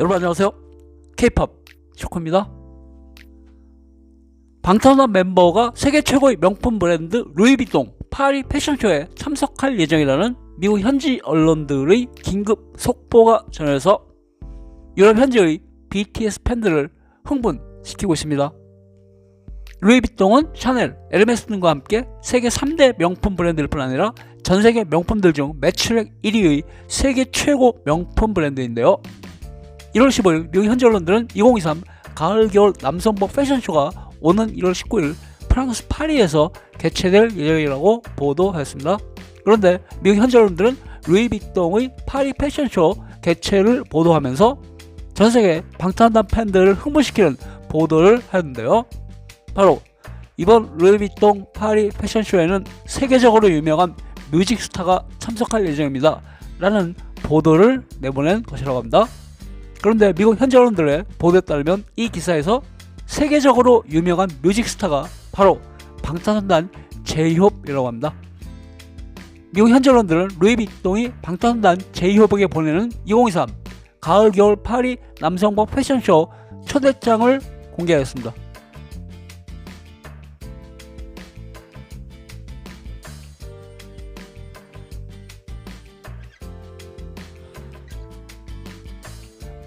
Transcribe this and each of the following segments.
여러분 안녕하세요. K-팝 쇼코입니다. 방탄소년 멤버가 세계 최고의 명품 브랜드 루이비통 파리 패션쇼에 참석할 예정이라는 미국 현지 언론들의 긴급 속보가 전해서 유럽 현지의 BTS 팬들을 흥분시키고 있습니다. 루이비통은 샤넬, 에르메스 등과 함께 세계 3대 명품 브랜드일 뿐 아니라 전 세계 명품들 중 매출액 1위의 세계 최고 명품 브랜드인데요. 1월 15일 미국 현지 언론들은 2023 가을 겨울 남성복 패션쇼가 오는 1월 19일 프랑스 파리에서 개최될 예정이라고 보도했습니다. 그런데 미국 현지 언론들은 루이비통의 파리 패션쇼 개최를 보도하면서 전 세계 방탄소년단 팬들을 흥분시키는 보도를 했는데요. 바로 이번 루이비통 파리 패션쇼에는 세계적으로 유명한 뮤직 스타가 참석할 예정입니다. 라는 보도를 내보낸 것이라고 합니다. 그런데 미국 현지 언론들의 보도에 따르면 이 기사에서 세계적으로 유명한 뮤직 스타가 바로 방탄소년단 제이홉이라고 합니다. 미국 현지 언론들은 루이비통이 방탄소년단 제이홉에게 보내는 2023 가을 겨울 파리 남성복 패션쇼 초대장을 공개하였습니다.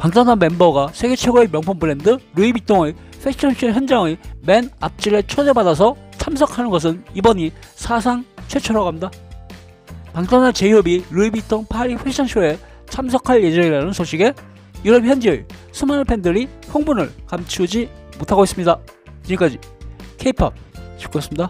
방탄소년 멤버가 세계 최고의 명품 브랜드 루이비통의 패션쇼 현장의 맨 앞줄에 초대받아서 참석하는 것은 이번이 사상 최초라고 합니다. 방탄소년 제이홉이 루이비통 파리 패션쇼에 참석할 예정이라는 소식에 유럽 현지의 수많은 팬들이 흥분을 감추지 못하고 있습니다. 지금까지 K-팝 축구였습니다.